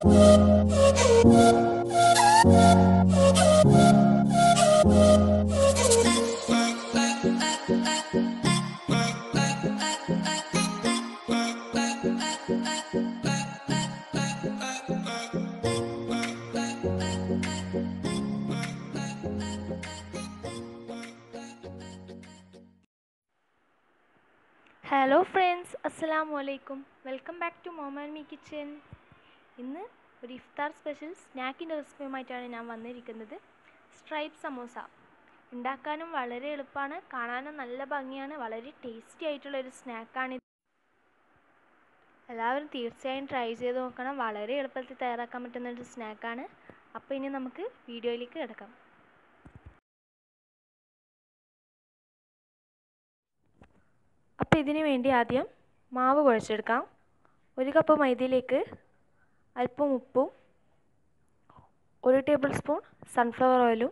hello friends assalamu alaikum welcome back to mom and me kitchen. ഇന്ന് ഒരു ഇഫ്താർ special സ്നാക്കിന്റെ റെസിപ്പിയുമായിട്ടാണ് ഞാൻ വന്നിരിക്കുന്നത്. സ്ട്രൈപ്പ് സമോസ. ഉണ്ടാക്കാനും വളരെ എളുപ്പമാണ് കാണാനും നല്ല ഭംഗിയാണ് വളരെ ടേസ്റ്റി ആയിട്ടുള്ള ഒരു സ്നാക്കാണ് എല്ലാവരും തീർച്ചയായും ട്രൈ ചെയ്ത് നോക്കണം. വളരെ എളുപ്പത്തിൽ തയ്യാറാക്കാൻ പറ്റുന്ന ഒരു സ്നാക്കാണ് അപ്പോൾ ഇനി നമുക്ക് വീഡിയോയിലേക്ക് കിടക്കാം. അപ്പോൾ ഇതിനു വേണ്ടി ആദ്യം മാവ് കുഴച്ചെടുക്കാം. ഒരു കപ്പ് മൈദയിലേക്ക് അല്പം ഉപ്പും ഒരു ടേബിൾ സ്പൂൺ സൺഫ്ലവർ ഓയിലും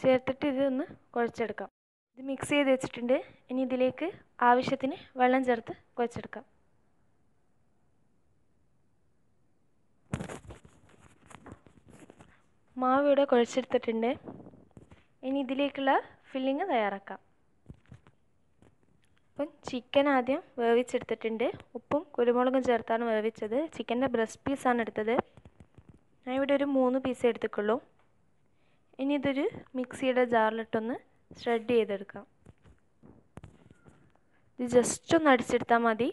ചേർത്തിട്ട് ഇതൊന്ന് കുഴച്ചെടുക്കാം. ഇത് മിക്സ് ചെയ്ത് വെച്ചിട്ടുണ്ട്. ഇനി ഇതിലേക്ക് ആവശ്യത്തിന് വെള്ളം ചേർത്ത് കുഴച്ചെടുക്കാം. മാവ് ഇവിടെ കുഴച്ചെടുത്തിട്ടുണ്ട്. ഇനി ഇതിലേക്കുള്ള ഫില്ലിങ് തയ്യാറാക്കാം. അപ്പം ചിക്കൻ ആദ്യം വേവിച്ചെടുത്തിട്ടുണ്ട്. ഉപ്പും കുരുമുളകും ചേർത്താണ് വേവിച്ചത്. ചിക്കന്റെ ബ്രസ്റ്റ് പീസാണ് എടുത്തത്. ഞാൻ ഇവിടെ ഒരു മൂന്ന് പീസ് എടുത്തിട്ടുള്ളൂ. ഇനി ഇതൊരു മിക്സിയുടെ ജാറിലിട്ടൊന്ന് ഷ്രെഡ് ചെയ്തെടുക്കാം. ഇത് ജസ്റ്റ് ഒന്ന് അടിച്ചെടുത്താൽ മതി.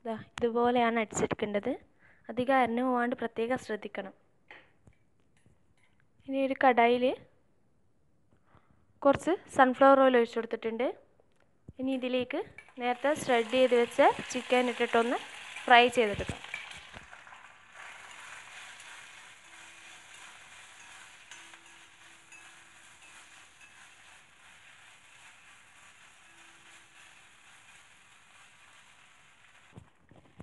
ഇതാ ഇതുപോലെയാണ് അടിച്ചെടുക്കേണ്ടത്. അധികം അരഞ്ഞു പോകാണ്ട് പ്രത്യേകം ശ്രദ്ധിക്കണം. ഇനി ഒരു കടായിൽ കുറച്ച് സൺഫ്ലവർ ഓയിൽ ഒഴിച്ചു കൊടുത്തിട്ടുണ്ട്. ഇനി ഇതിലേക്ക് നേരത്തെ ഷ്രെഡ് ചെയ്ത് വെച്ച ചിക്കൻ ഇട്ടിട്ടൊന്ന് ഫ്രൈ ചെയ്തെടുക്കാം.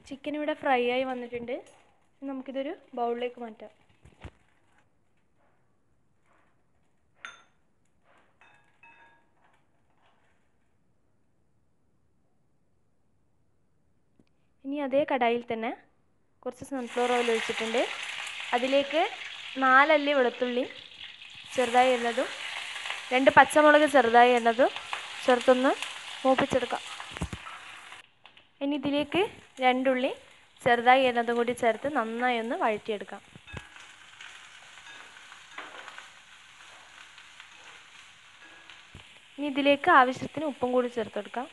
ചിക്കൻ ഇവിടെ ഫ്രൈ ആയി വന്നിട്ടുണ്ട്. നമുക്കിതൊരു ബൗളിലേക്ക് മാറ്റാം. ഇനി അതേ കടായിൽ തന്നെ കുറച്ച് സൺഫ്ലവർ ഓയിൽ ഒഴിച്ചിട്ടുണ്ട്. അതിലേക്ക് നാലല്ലി വെളുത്തുള്ളി ചെറുതായി എണ്ണതും രണ്ട് പച്ചമുളക് ചെറുതായി എണ്ണതും ചേർത്തൊന്ന് മൂപ്പിച്ചെടുക്കാം. ഇനി ഇതിലേക്ക് രണ്ടുള്ളി ചെറുതായി എണ്ണതും കൂടി ചേർത്ത് നന്നായി ഒന്ന് വഴറ്റിയെടുക്കാം. ഇനി ഇതിലേക്ക് ആവശ്യത്തിന് ഉപ്പും കൂടി ചേർത്ത്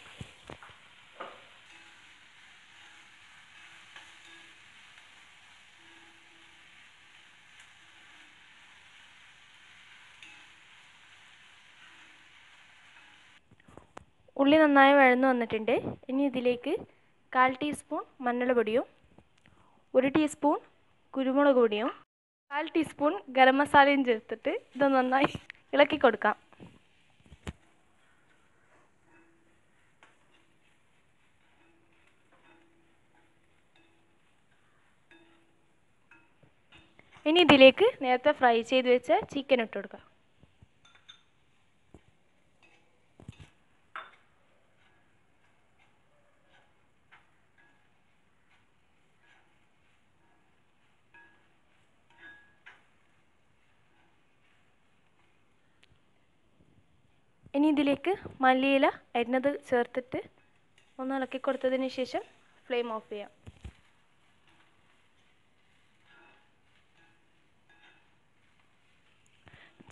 ഉള്ളി നന്നായി വഴന്നു വന്നിട്ടുണ്ട്. ഇനി ഇതിലേക്ക് കാൽ ടീസ്പൂൺ മഞ്ഞൾപ്പൊടിയും ഒരു ടീസ്പൂൺ കുരുമുളക് പൊടിയും കാൽ ടീസ്പൂൺ ഗരം മസാലയും ചേർത്തിട്ട് ഇത് നന്നായി ഇളക്കി കൊടുക്കാം. ഇനി ഇതിലേക്ക് നേരത്തെ ഫ്രൈ ചെയ്ത് വെച്ച ചിക്കൻ ഇട്ട് കൊടുക്കാം. ഇനി ഇതിലേക്ക് മല്ലിയില അരിഞ്ഞത് ചേർത്തിട്ട് ഒന്ന് ഇളക്കി കൊടുത്തതിന് ശേഷം ഫ്ലെയിം ഓഫ് ചെയ്യാം.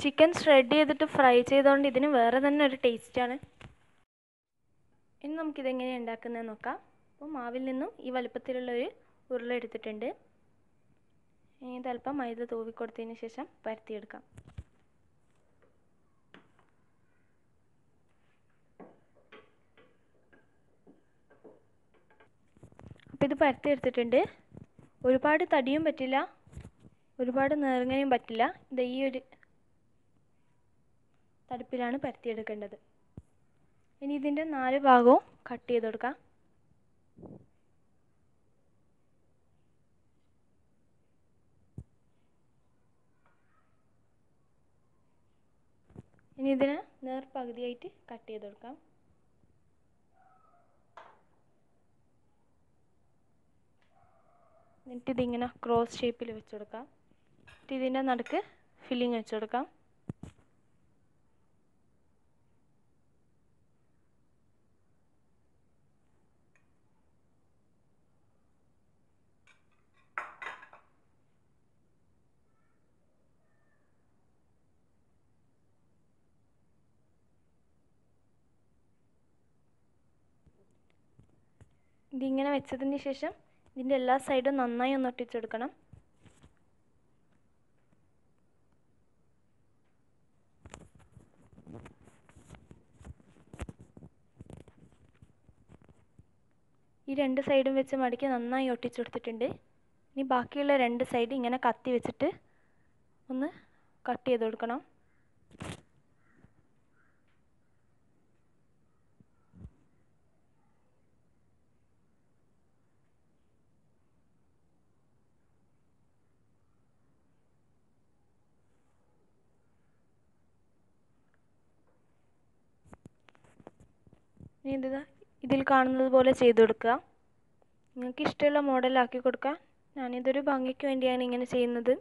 ചിക്കൻ ഷ്രെഡ് ചെയ്തിട്ട് ഫ്രൈ ചെയ്തുകൊണ്ട് ഇതിന് വേറെ തന്നെ ഒരു ടേസ്റ്റാണ് ഇനി നമുക്കിതെങ്ങനെയാണ് ഉണ്ടാക്കുന്നത് നോക്കാം. അപ്പോൾ മാവിൽ നിന്നും ഈ വലുപ്പത്തിലുള്ള ഒരു ഉരുള എടുത്തിട്ടുണ്ട്. ഇനി ഇതൽപ്പം മൈദ തൂവി കൊടുത്തതിന് ശേഷം പരത്തിയെടുക്കാം. അപ്പോൾ ഇത് പരത്തി എടുത്തിട്ടുണ്ട് ഒരുപാട് തടിയും പറ്റില്ല. ഒരുപാട് നേർങ്ങനെയും പറ്റില്ല. ഇത് ഈ ഒരു തടുപ്പിലാണ് പരത്തിയെടുക്കേണ്ടത്. ഇനി ഇതിന്റെ നാല് ഭാഗവും കട്ട് ചെയ്ത് കൊടുക്കാം. ഇനി ഇതിനെ നേർപകുതിയായിട്ട് കട്ട് ചെയ്ത് കൊടുക്കാം. എന്നിട്ട് ഇതിങ്ങനെ ക്രോസ് ഷേപ്പിൽ വെച്ച് കൊടുക്കാം എന്നിട്ട് ഇതിന്റെ നടുക്ക് ഫില്ലിങ് വെച്ച് കൊടുക്കാം ഇതിങ്ങനെ വെച്ചതിന് ശേഷം ഇതിന്റെ എല്ലാ സൈഡും നന്നായി ഒന്ന് ഒട്ടിച്ചെടുക്കണം. ഈ രണ്ട് സൈഡും വെച്ച് മടക്കി നന്നായി ഒട്ടിച്ചെടുത്തിട്ടുണ്ട്. ഇനി ബാക്കിയുള്ള രണ്ട് സൈഡ് ഇങ്ങനെ കത്തി വെച്ചിട്ട് ഒന്ന് കട്ട് ചെയ്ത് കൊടുക്കണം. ഇനി ഇത് ഇതിൽ കാണുന്നത് പോലെ ചെയ്ത് കൊടുക്കുക. നിങ്ങൾക്ക് ഇഷ്ടമുള്ള മോഡലാക്കി കൊടുക്കുക ഞാനിതൊരു ഭംഗിക്ക് വേണ്ടിയാണ് ഇങ്ങനെ ചെയ്യുന്നത്.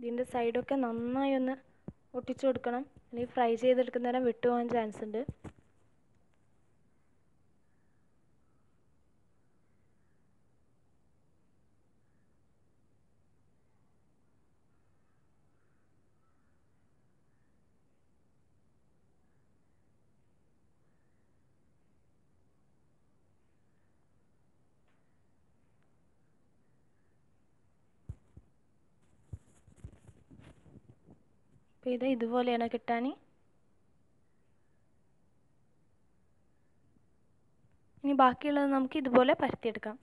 ഇതിന്റെ സൈഡൊക്കെ നന്നായി ഒന്ന് ഒട്ടിച്ചു കൊടുക്കണം. അല്ലെങ്കിൽ ഫ്രൈ ചെയ്തെടുക്കുന്നേരം വിട്ടുപോകാൻ ചാൻസ് ഉണ്ട്. ഇത് ഇതുപോലെയാണ് കിട്ടാൻ ഇനി ബാക്കിയുള്ളത് നമുക്ക് ഇതുപോലെ പരത്തിയെടുക്കാം.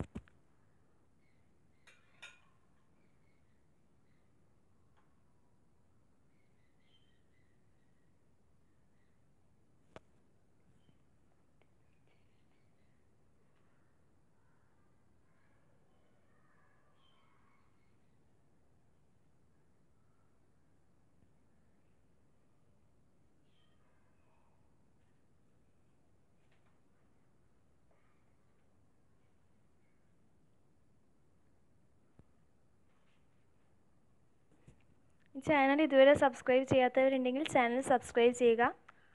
ചാനൽ ഇതുവരെ സബ്സ്ക്രൈബ് ചെയ്യാത്തവരുണ്ടെങ്കിൽ ചാനൽ സബ്സ്ക്രൈബ് ചെയ്യുക.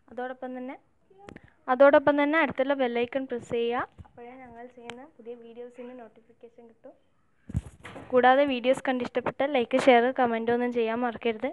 അതോടൊപ്പം തന്നെ അതോടൊപ്പം തന്നെ അടുത്തുള്ള ബെല്ലൈക്കൺ പ്രസ് ചെയ്യുക. അപ്പോഴേ ഞങ്ങൾ ചെയ്യുന്ന പുതിയ വീഡിയോസിന്റെ നോട്ടിഫിക്കേഷൻ കിട്ടും. കൂടാതെ വീഡിയോസ് കണ്ടിഷ്ടപ്പെട്ടാൽ ലൈക്ക് ഷെയർ കമന്റ് ഒന്നും ചെയ്യാൻ മറക്കരുത്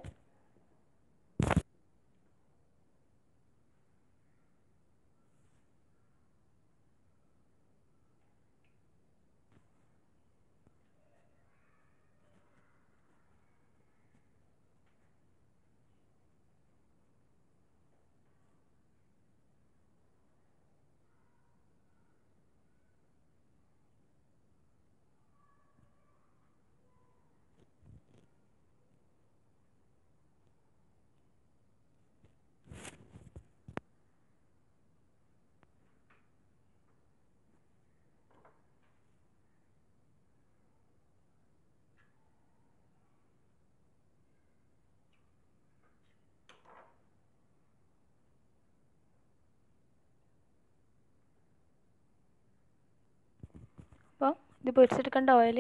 അപ്പോൾ ഇത് പൊരിച്ചെടുക്കേണ്ട ഓയിൽ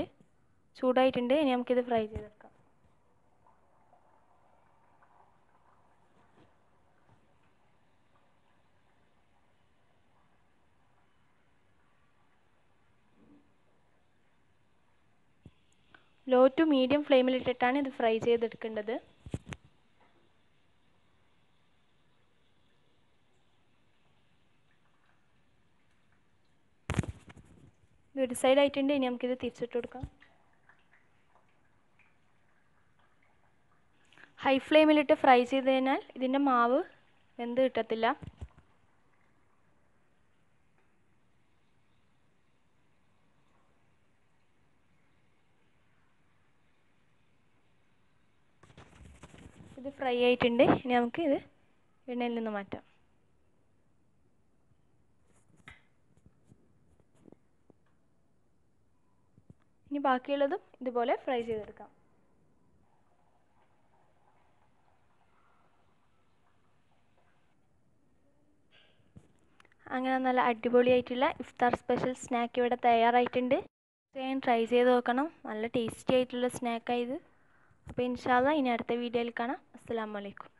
ചൂടായിട്ടുണ്ട് ഇനി നമുക്കിത് ഫ്രൈ ചെയ്തെടുക്കാം. ലോ ടു മീഡിയം ഫ്ലെയിമിലിട്ടിട്ടാണ് ഇത് ഫ്രൈ ചെയ്തെടുക്കേണ്ടത്. ഒരു സൈഡ് ആയിട്ടുണ്ട് ഇനി നമുക്കിത് തിരിച്ചിട്ട് കൊടുക്കാം. ഹൈ ഫ്ലെയിമിലിട്ട് ഫ്രൈ ചെയ്ത് കഴിഞ്ഞാൽ ഇതിന്റെ മാവ് എന്ത് കിട്ടത്തില്ല. ഇത് ഫ്രൈ ആയിട്ടുണ്ട്. ഇനി നമുക്ക് ഇത് എണ്ണയിൽ നിന്ന് മാറ്റാം. ഇനി ബാക്കിയുള്ളതും ഇതുപോലെ ഫ്രൈ ചെയ്തെടുക്കാം. അങ്ങനെ നല്ല അടിപൊളിയായിട്ടുള്ള ഇഫ്താർ സ്പെഷ്യൽ സ്നാക്ക് ഇവിടെ തയ്യാറായിട്ടുണ്ട്. തീർച്ചയായും ട്രൈ ചെയ്ത് നോക്കണം. നല്ല ടേസ്റ്റി ആയിട്ടുള്ള സ്നാക്കായത് അപ്പോൾ ഇൻഷാല്ല ഇനി അടുത്ത വീഡിയോയിൽ കാണാം. അസ്സാം വലൈക്കും